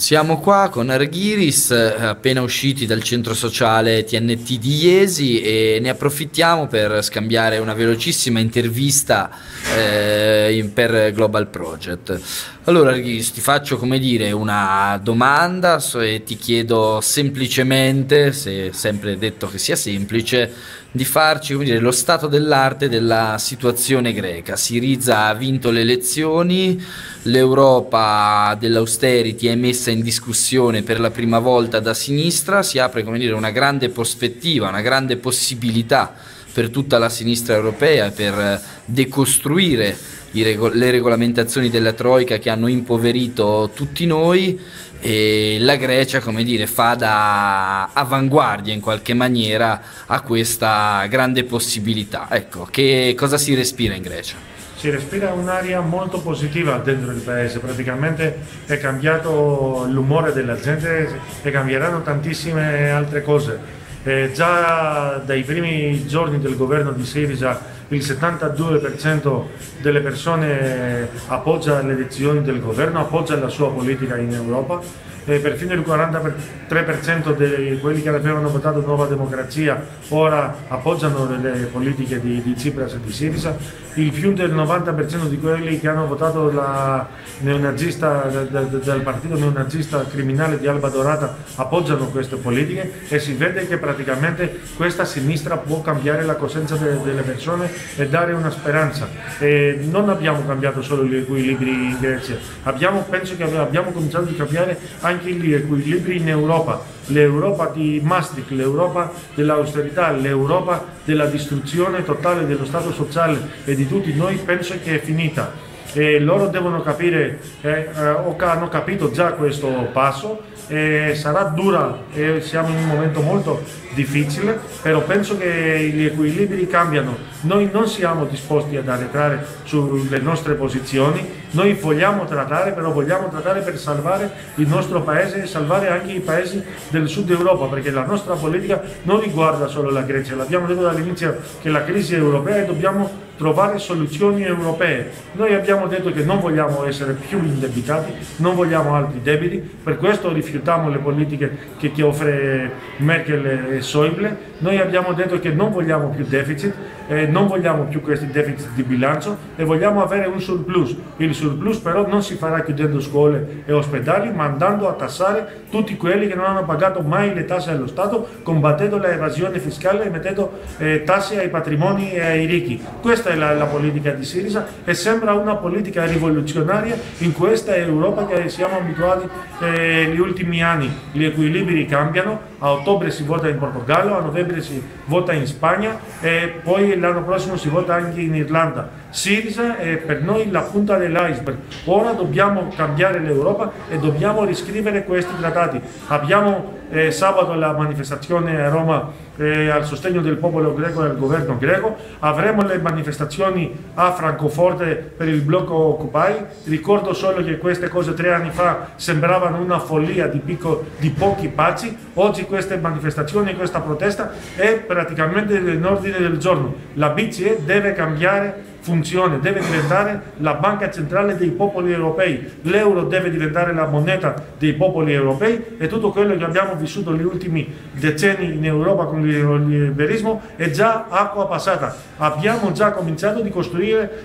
Siamo qua con Arghiris, appena usciti dal centro sociale TNT di Iesi e ne approfittiamo per scambiare una velocissima intervista eh, per Global Project. Allora Arghiris, ti faccio come dire una domanda e ti chiedo semplicemente, se sempre detto che sia semplice, di farci dire, lo stato dell'arte della situazione greca. Siriza ha vinto le elezioni, l'Europa dell'austerity è messa in discussione per la prima volta da sinistra, si apre dire, una grande prospettiva, una grande possibilità per tutta la sinistra europea per decostruire le regolamentazioni della Troica che hanno impoverito tutti noi e la Grecia, come dire, fa da avanguardia in qualche maniera a questa grande possibilità. Ecco, che cosa si respira in Grecia? Si respira un'aria molto positiva dentro il paese, praticamente è cambiato l'umore della gente e cambieranno tantissime altre cose. Eh, già dai primi giorni del governo di Syriza il 72% delle persone appoggia le decisioni del governo, appoggia la sua politica in Europa e perfino il 43% di quelli che avevano votato Nuova Democrazia ora appoggiano le politiche di, di Tsipras e di Sirisa, il più del 90% di quelli che hanno votato la neonazista, del, del partito neonazista criminale di Alba Dorata appoggiano queste politiche e si vede che praticamente questa sinistra può cambiare la coscienza de, delle persone e dare una speranza. E non abbiamo cambiato solo gli equilibri in Grecia, abbiamo, penso che abbiamo cominciato a cambiare anche gli equilibri in Europa, l'Europa di Maastricht, l'Europa dell'austerità, l'Europa della distruzione totale dello Stato sociale e di tutti noi penso che è finita. E loro devono capire, eh, eh, hanno capito già questo passo, eh, sarà dura e siamo in un momento molto difficile, però penso che gli equilibri cambiano. Noi non siamo disposti ad arretrare sulle nostre posizioni, noi vogliamo trattare, però vogliamo trattare per salvare il nostro paese e salvare anche i paesi del sud Europa, perché la nostra politica non riguarda solo la Grecia, l'abbiamo detto dall'inizio che la crisi è europea e dobbiamo trovare soluzioni europee. Noi abbiamo detto che non vogliamo essere più indebitati, non vogliamo altri debiti, per questo rifiutiamo le politiche che, che offre Merkel e Schäuble, noi abbiamo detto che non vogliamo più deficit, eh, non vogliamo più questi deficit di bilancio e vogliamo avere un surplus. Il surplus però non si farà chiudendo scuole e ospedali, ma andando a tassare tutti quelli che non hanno pagato mai le tasse allo Stato, combattendo l'evasione fiscale e mettendo eh, tasse ai patrimoni e ai ricchi. Questa è la, la politica di Sirisa e sembra una politica rivoluzionaria in questa Europa che siamo abituati eh, negli ultimi anni. Gli equilibri cambiano, a ottobre si vota in Portogallo, a novembre si vota in Spagna e poi l'anno prossimo si vota anche in Irlanda. Sirisa è per noi la punta dell'iceberg. Ora dobbiamo cambiare l'Europa e dobbiamo riscrivere questi trattati. Abbiamo eh, sabato la manifestazione a Roma eh, al sostegno del popolo greco e del governo greco, avremo le manifestazioni a Francoforte per il blocco Occupy. Ricordo solo che queste cose tre anni fa sembravano una follia di, picco, di pochi pazzi, oggi queste manifestazioni, questa protesta è praticamente in ordine del giorno. La BCE deve cambiare funzione, deve diventare la banca centrale dei popoli europei, l'euro deve diventare la moneta dei popoli europei e tutto quello che abbiamo vissuto negli ultimi decenni in Europa con il liberismo è già acqua passata. Abbiamo già cominciato a costruire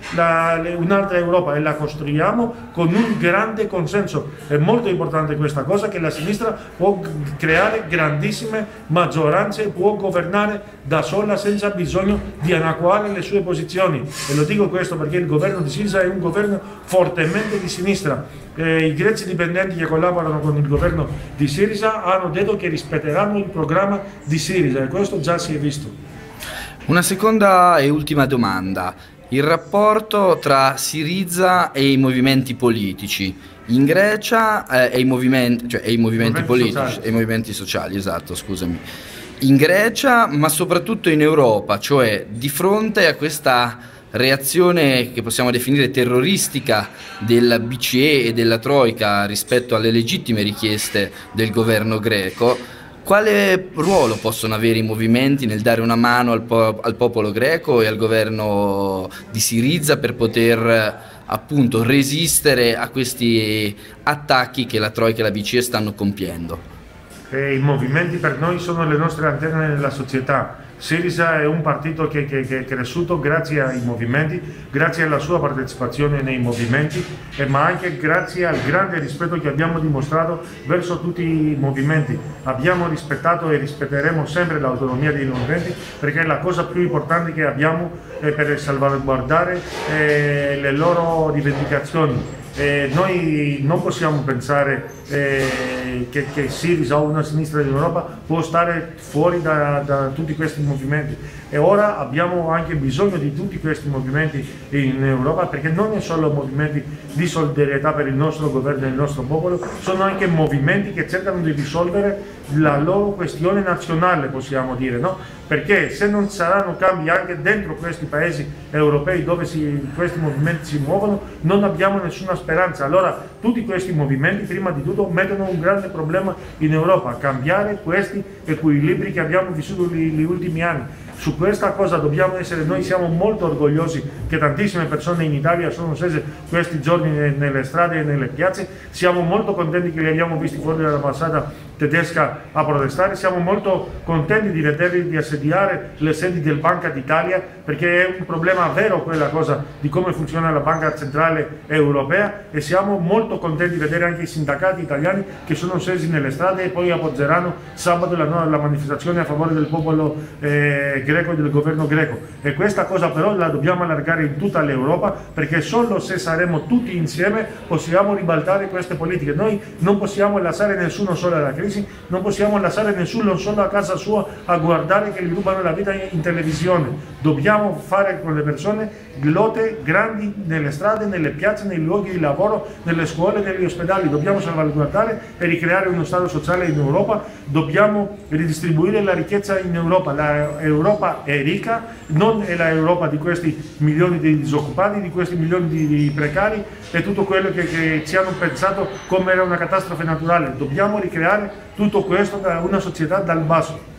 un'altra Europa e la costruiamo con un grande consenso. È molto importante questa cosa che la sinistra può creare grandissime maggioranze, può governare da sola senza bisogno di anacquare le sue posizioni. E lo dico questo perché il governo di Sisa è un governo fortemente di sinistra. Eh, I greci dipendenti che collaborano con il governo di Sirisa hanno detto che rispetteranno il programma di Sirisa e questo già si è visto. Una seconda e ultima domanda. Il rapporto tra Siriza e i movimenti politici. In Grecia eh, e i movimenti, cioè, e i movimenti, movimenti politici sociali. e i movimenti sociali, esatto, scusami in Grecia, ma soprattutto in Europa, cioè di fronte a questa reazione che possiamo definire terroristica della BCE e della Troica rispetto alle legittime richieste del governo greco, quale ruolo possono avere i movimenti nel dare una mano al, po- al popolo greco e al governo di Siriza per poter appunto resistere a questi attacchi che la Troica e la BCE stanno compiendo. E I movimenti per noi sono le nostre antenne nella società Sirisa è un partito che, che, che, è cresciuto grazie ai movimenti, grazie alla sua partecipazione nei movimenti, eh, ma anche grazie al grande rispetto che abbiamo dimostrato verso tutti i movimenti. Abbiamo rispettato e rispetteremo sempre l'autonomia dei movimenti perché è la cosa più importante che abbiamo eh, per salvaguardare eh, le loro rivendicazioni. Eh, noi non possiamo pensare eh, che, che Sirisa o una sinistra dell'Europa può stare fuori da, da, tutti questi movimenti e ora abbiamo anche bisogno di tutti questi movimenti in Europa perché non è solo movimenti di solidarietà per il nostro governo e il nostro popolo, sono anche movimenti che cercano di risolvere la loro questione nazionale, possiamo dire, no? perché se non saranno cambi anche dentro questi paesi europei dove si, questi movimenti si muovono, non abbiamo nessuna speranza. Allora tutti questi movimenti prima di tutto mettono un grande problema in Europa, cambiare questi equilibri che abbiamo vissuto negli ultimi anni su questa cosa dobbiamo essere, noi siamo molto orgogliosi che tantissime persone in Italia sono scese questi giorni nelle strade e nelle piazze, siamo molto contenti che li abbiamo visti fuori dall'ambasciata tedesca a protestare, siamo molto contenti di vederli di assediare le sedi del Banca d'Italia perché è un problema vero quella cosa di come funziona la Banca Centrale Europea e siamo molto contenti di vedere anche i sindacati italiani che sono scesi nelle strade e poi appoggeranno sabato la, la manifestazione a favore del popolo eh, greco e del governo greco e questa cosa però la dobbiamo allargare in tutta l'Europa perché solo se saremo tutti insieme possiamo ribaltare queste politiche. Noi non possiamo lasciare nessuno solo alla crisi, non possiamo lasciare nessuno solo a casa sua a guardare che gli rubano la vita in televisione. Dobbiamo fare con le persone lotte grandi nelle strade, nelle piazze, nei luoghi di lavoro, nelle scuole, negli ospedali. Dobbiamo salvaguardare e ricreare uno Stato sociale in Europa, dobbiamo ridistribuire la ricchezza in Europa. L'Europa è ricca, non è l'Europa di questi milioni di disoccupati, di questi milioni di precari e tutto quello che, che ci hanno pensato come era una catastrofe naturale. Dobbiamo ricreare tutto questo da una società dal basso.